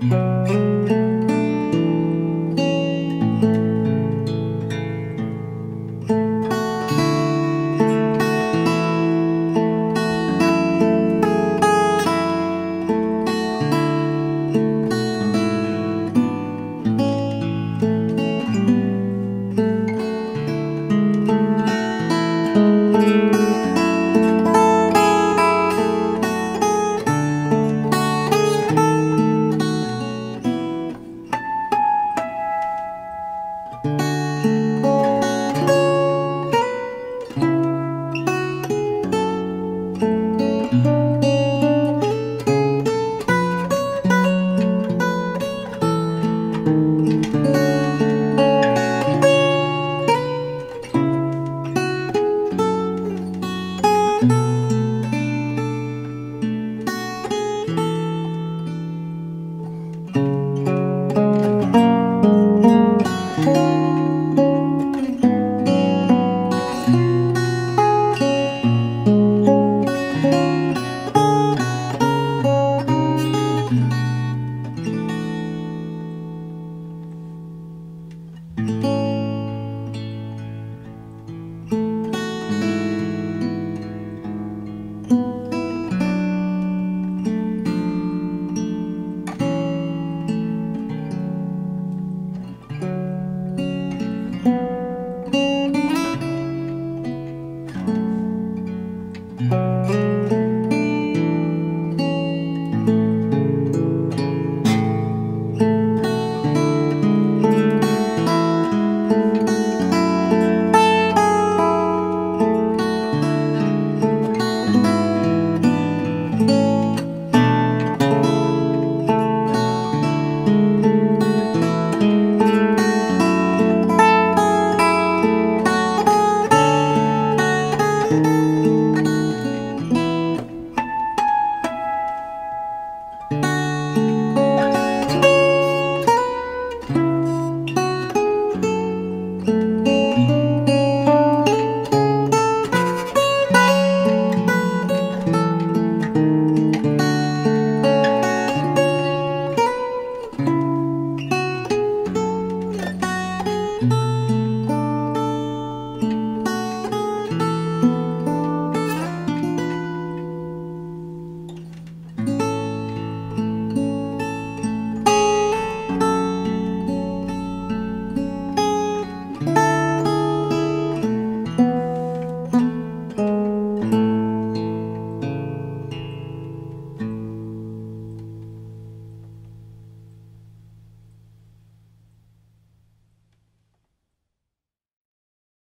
Música